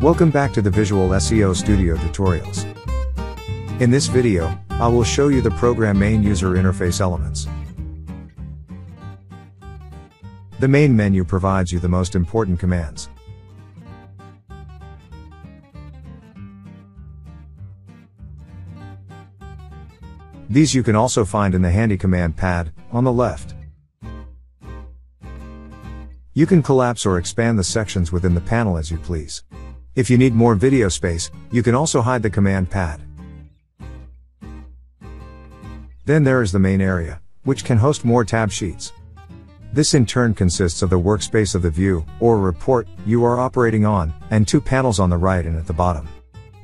Welcome back to the Visual SEO Studio tutorials. In this video, I will show you the program main user interface elements. The main menu provides you the most important commands. These you can also find in the handy command pad, on the left. You can collapse or expand the sections within the panel as you please. If you need more video space, you can also hide the command pad. Then there is the main area, which can host more tab sheets. This in turn consists of the workspace of the view, or report, you are operating on, and two panels on the right and at the bottom.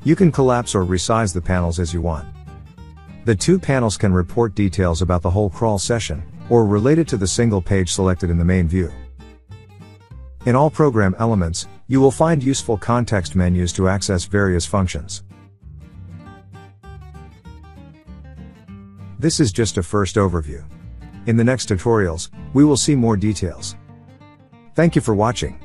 You can collapse or resize the panels as you want. The two panels can report details about the whole crawl session, or related to the single page selected in the main view. In all program elements, you will find useful context menus to access various functions. This is just a first overview. In the next tutorials, we will see more details. Thank you for watching.